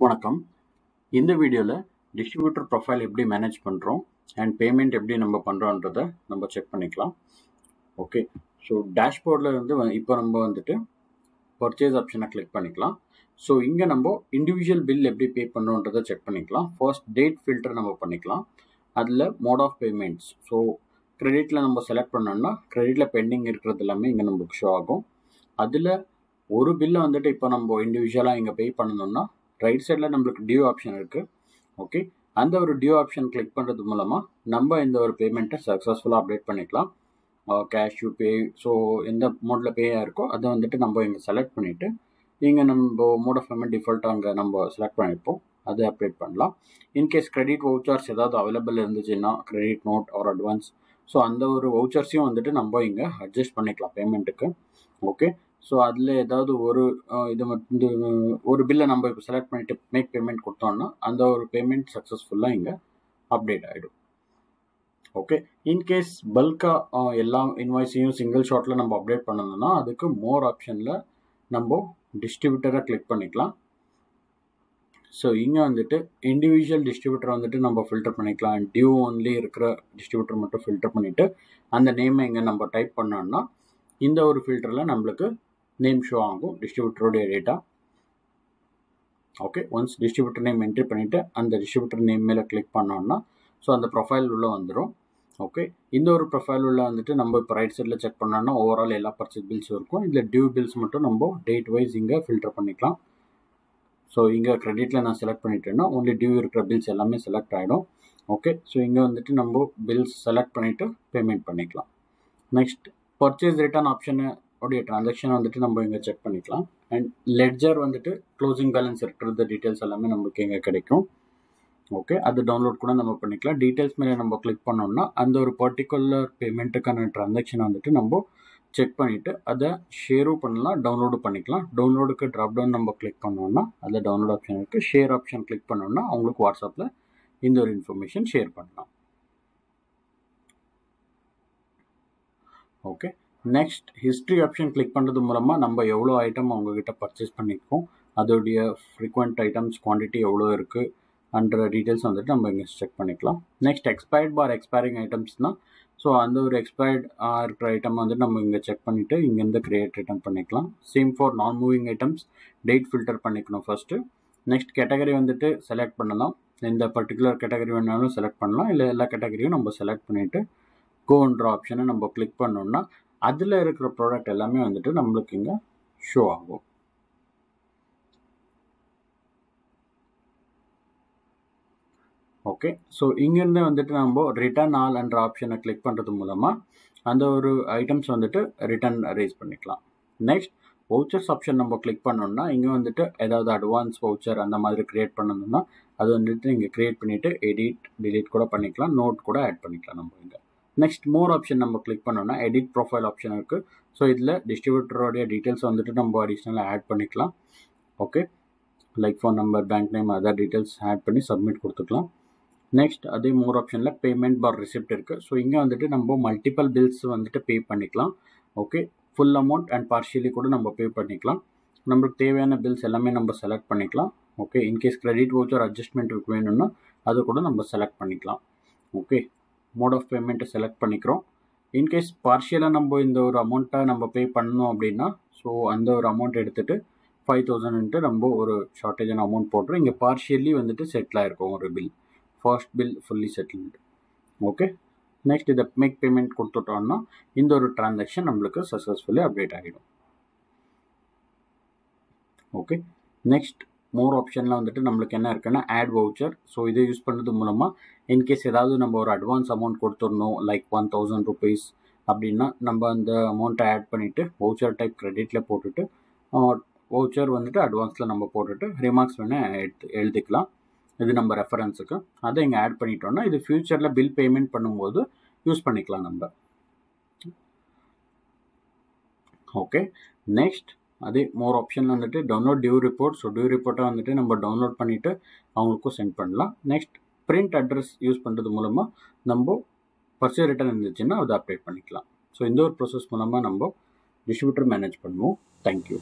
வணக்கம். இந்த வீடியோவில் டிஸ்ட்ரிபியூட்டர் ப்ரொஃபைல் எப்படி மேனேஜ் பண்ணுறோம் அண்ட் பேமெண்ட் எப்படி நம்ம பண்ணுறோன்றதை நம்ம செக் பண்ணிக்கலாம். ஓகே ஸோ டேஷ்போர்டில் வந்து வ- இப்போ நம்ம வந்துட்டு பர்ச்சேஸ் ஆப்ஷனை கிளிக் பண்ணிக்கலாம். ஸோ இங்கே நம்ம இண்டிவிஜுவல் பில் எப்படி பே பண்ணுறோன்றதை செக் பண்ணிக்கலாம். ஃபர்ஸ்ட் டேட் ஃபில்டர் நம்ம பண்ணிக்கலாம். அதில் மோட் ஆஃப் பேமெண்ட்ஸ் ஸோ கிரெடிட்டில் நம்ம செலக்ட் பண்ணோம்னா கிரெடிட்டில் பெண்டிங் இருக்கிறது எல்லாமே இங்கே நமக்கு ஷோ ஆகும். அதில் ஒரு பில்லை வந்துட்டு இப்போ நம்ம இண்டிவிஜுவலாக இங்கே பே பண்ணணும்னா ரைட் சைடில் நம்மளுக்கு டியூ ஆப்ஷன் இருக்குது ஓகே அந்த ஒரு டியூ ஆப்ஷன் கிளிக் பண்ணுறது மூலமாக நம்ம இந்த ஒரு பேமெண்ட்டை சக்ஸஸ்ஃபுல்லாக அப்டேட் பண்ணிக்கலாம். கேஷ் யூபே ஸோ எந்த மோடில் பேயாக இருக்கோ அதை வந்துட்டு நம்ம இங்கே செலக்ட் பண்ணிவிட்டு இங்கே நம்ம மோட் ஆஃப் பேமெண்ட் டிஃபால்ட்டாக அங்கே நம்ம செலக்ட் பண்ணியிருப்போம் அதை அப்டேட் பண்ணலாம். இன்கேஸ் கிரெடிட் வவுச்சர்ஸ் ஏதாவது அவைலபிள் இருந்துச்சுன்னா credit note or advance so அந்த ஒரு வவுச்சர்ஸையும் வந்துட்டு நம்ம இங்கே அட்ஜஸ்ட் பண்ணிக்கலாம் பேமெண்ட்டுக்கு ஓகே ஸோ அதில் ஏதாவது ஒரு இது மட்டும் இந்த ஒரு பில்லை நம்ம இப்போ செலக்ட் பண்ணிட்டு மேக் பேமெண்ட் கொடுத்தோம்னா அந்த ஒரு பேமெண்ட் சக்ஸஸ்ஃபுல்லாக இங்கே அப்டேட் ஆகிடும் ஓகே இன்கேஸ் பல்காக எல்லா இன்வாய்ஸையும் சிங்கிள் ஷாட்டில் நம்ம அப்டேட் பண்ணணும்னா அதுக்கு மோர் ஆப்ஷனில் நம்ம டிஸ்ட்ரிபியூட்டரை கிளிக் பண்ணிக்கலாம். ஸோ இங்கே வந்துட்டு இண்டிவிஜுவல் டிஸ்ட்ரிபியூட்டர் வந்துட்டு நம்ம ஃபில்டர் பண்ணிக்கலாம். டியூ ஒன்லி இருக்கிற டிஸ்ட்ரிபியூட்டர் மட்டும் ஃபில்டர் பண்ணிவிட்டு அந்த நேமை இங்கே நம்ம டைப் பண்ணோம்னா இந்த ஒரு ஃபில்டரில் நம்மளுக்கு நேம் ஷோ ஆகும் டிஸ்ட்ரிபியூட்டருடைய data okay once distributor name entry பண்ணிவிட்டு அந்த டிஸ்ட்ரிபியூட்டர் நேம் மேலே கிளிக் பண்ணோம்னா ஸோ அந்த ப்ரொஃபைல் உள்ளே வந்துடும் ஓகே இந்த ஒரு ப்ரொஃபைல் உள்ளே வந்துட்டு நம்ம இப்போ ரைட் சைடில் செக் பண்ணோம்னா ஓவரால் எல்லா பர்ச்சேஸ் பில்ஸும் இருக்கும். இதில் டியூ பில்ஸ் மட்டும் நம்ம டேட் வைஸ் இங்கே ஃபில்டர் பண்ணிக்கலாம். ஸோ இங்கே க்ரெடிட்டில் நான் செலக்ட் பண்ணிட்டேன்னா ஒன்லி டியூ இருக்கிற பில்ஸ் எல்லாமே செலக்ட் ஆகிடும் ஓகே ஸோ இங்கே வந்துட்டு நம்ம பில்ஸ் செலக்ட் பண்ணிவிட்டு பேமெண்ட் பண்ணிக்கலாம். நெக்ஸ்ட் பர்ச்சேஸ் ரிட்டர்ன் ஆப்ஷனு உடைய ட்ரான்சாக்ஷன் வந்துட்டு நம்ம இங்கே செக் பண்ணிக்கலாம். அண்ட் லெட்ஜர் வந்துட்டு க்ளோசிங் பேலன்ஸ் இருக்கிறது டீட்டெயில்ஸ் எல்லாமே நமக்கு இங்கே கிடைக்கும். ஓகே அது டவுன்லோட் கூட நம்ம பண்ணிக்கலாம். டீட்டெயில்ஸ் மேலே நம்ம கிளிக் பண்ணோம்னா அந்த ஒரு பர்டிகுலர் பேமெண்ட்டுக்கான ட்ரான்சாக்ஷன் வந்துட்டு நம்ம செக் பண்ணிவிட்டு அதை ஷேரும் பண்ணலாம் டவுன்லோடும் பண்ணிக்கலாம். டவுன்லோடுக்கு ட்ராப் டவுன் நம்ம கிளிக் பண்ணோம்னா அதில் டவுன்லோட் ஆப்ஷன் இருக்குது ஷேர் ஆப்ஷன் கிளிக் பண்ணோம்னா அவங்களுக்கு வாட்ஸ்அப்பில் இந்த ஒரு இன்ஃபர்மேஷன் ஷேர் பண்ணலாம். Okay next history option click பண்ணுறது மூலமாக நம்ம எவ்வளோ ஐட்டம் அவங்கக்கிட்ட பர்ச்சேஸ் பண்ணியிருக்கோம் அதோடைய ஃப்ரீக்வெண்ட் ஐட்டம்ஸ் குவான்டிட்டி எவ்வளோ இருக்குது அன்ற டீட்டெயில்ஸ் வந்துட்டு நம்ம இங்கே செக் பண்ணிக்கலாம். நெக்ஸ்ட் எக்ஸ்பயர்ட் பார் எக்ஸ்பைரிங் ஐட்டம்ஸ்னால் ஸோ அந்த ஒரு எக்ஸ்பயர்ட் இருக்கிற ஐட்டம் வந்து நம்ம இங்கே செக் பண்ணிவிட்டு இங்கேருந்து கிரியேட் ரிட்டர்ன் பண்ணிக்கலாம். Same for non moving items date filter பண்ணிக்கணும் ஃபஸ்ட்டு நெக்ஸ்ட் கேட்டகரி வந்துட்டு செலக்ட் பண்ணலாம். எந்த பர்டிகுலர் கேட்டகரி வேணாலும் செலக்ட் பண்ணலாம். இல்லை எல்லா கேட்டகரியும் நம்ம செலக்ட் பண்ணிவிட்டு கோன்ற ஆப்ஷனை நம்ம கிளிக் பண்ணோம்னா அதில் இருக்கிற ப்ராடக்ட் எல்லாமே வந்துட்டு நம்மளுக்கு இங்கே ஷோ ஆகும். ஓகே ஸோ இங்கேருந்து வந்துட்டு நம்ம ரிட்டர்ன் ஆல் என்ற ஆப்ஷனை கிளிக் பண்ணுறது மூலமாக அந்த ஒரு ஐட்டம்ஸ் வந்துட்டு ரிட்டர்ன் ரேஸ் பண்ணிக்கலாம். நெக்ஸ்ட் வவுச்சர்ஸ் ஆப்ஷன் நம்ம கிளிக் பண்ணோம்னா இங்கே வந்துட்டு ஏதாவது அட்வான்ஸ் வவுச்சர் அந்த மாதிரி க்ரியேட் பண்ணணும்னா அது வந்துட்டு இங்கே க்ரியேட் பண்ணிவிட்டு எடிட் டிலீட் கூட பண்ணிக்கலாம். நோட் கூட ஆட் பண்ணிக்கலாம் நம்ம இங்கே. நெக்ஸ்ட் மோர் ஆப்ஷன் நம்ம கிளிக் பண்ணோம்னா எடிட் ப்ரொஃபைல் ஆப்ஷன் இருக்குது ஸோ இதில் டிஸ்ட்ரிபியூட்டரோடைய டீட்டெயில்ஸ் வந்துட்டு நம்ம அடிஷ்னலாக ஆட் பண்ணிக்கலாம். Okay like phone number bank name other details add பண்ணி சப்மிட் கொடுத்துக்கலாம். நெக்ஸ்ட் அதே மோர் ஆப்ஷனில் பேமெண்ட் பார் ரிசிப்ட் இருக்குது ஸோ இங்கே வந்துட்டு நம்ம மல்டிபிள் பில்ஸ் வந்துட்டு பே பண்ணிக்கலாம். Okay full amount and partially கூட நம்ம பே பண்ணிக்கலாம். நம்மளுக்கு தேவையான பில்ஸ் எல்லாமே நம்ம செலக்ட் பண்ணிக்கலாம். Okay in case credit voucher adjustment வேணும்னா அது கூட நம்ம செலக்ட் பண்ணிக்கலாம். ஓகே மோட் ஆஃப் பேமெண்ட்டை செலக்ட் பண்ணிக்கிறோம். இன்கேஸ் பார்ஷியலாக நம்ம இந்த ஒரு அமௌண்ட்டை நம்ம பே பண்ணோம் அப்படின்னா ஸோ அந்த ஒரு அமௌண்ட் எடுத்துகிட்டு ஃபைவ் தௌசண்ட்ன்ட்டு நம்ம ஒரு ஷார்ட்டேஜான அமௌண்ட் போட்டுரும் இங்கே பார்ஷியலி வந்துட்டு செட்டில் ஆகிருக்கும் ஒரு bill first bill fully settlement okay next இதை மேக் பேமெண்ட் கொடுத்துட்டோம்னா இந்த ஒரு டிரான்சாக்ஷன் நம்மளுக்கு சக்ஸஸ்ஃபுல்லி அப்டேட் ஆகிடும். ஓகே நெக்ஸ்ட் மோர் ஆப்ஷனில் வந்துட்டு நம்மளுக்கு என்ன இருக்குன்னா ஆட் வவுச்சர் ஸோ இதை யூஸ் பண்ணுறது மூலமாக இன்கேஸ் ஏதாவது நம்ம ஒரு அட்வான்ஸ் அமௌண்ட் கொடுத்துடணும் லைக் ஒன் தௌசண்ட் ருபீஸ் அப்படின்னா நம்ம அந்த அமௌண்ட்டை ஆட் பண்ணிவிட்டு வவுச்சர் டைப் கிரெடிட்டில் போட்டுட்டு வவுச்சர் வந்துட்டு அட்வான்ஸில் நம்ம போட்டுட்டு ரிமார்க்ஸ் வேணால் எடுத்து எழுதிக்கலாம். இது நம்ம ரெஃபரன்ஸுக்கு அதை இங்கே ஆட் பண்ணிட்டோம்னா இது ஃப்யூச்சரில் பில் பேமெண்ட் பண்ணும்போது யூஸ் பண்ணிக்கலாம் நம்ம. ஓகே நெக்ஸ்ட் அதே மோர் ஆப்ஷனில் வந்துட்டு download due report so due ரிப்போர்ட்டை வந்துட்டு நம்ம டவுன்லோட் பண்ணிவிட்டு அவங்களுக்கும் சென்ட் பண்ணலாம். நெக்ஸ்ட் பிரிண்ட் அட்ரஸ் யூஸ் பண்ணுறது மூலமாக நம்ம பர்சே ரிட்டர்ன் இருந்துச்சுன்னா அதை அப்டேட் பண்ணிக்கலாம். ஸோ இந்த ஒரு ப்ராசஸ் மூலமாக நம்ம டிஸ்ட்ரிபியூட்டர் மேனேஜ் பண்ணுவோம். தேங்க்யூ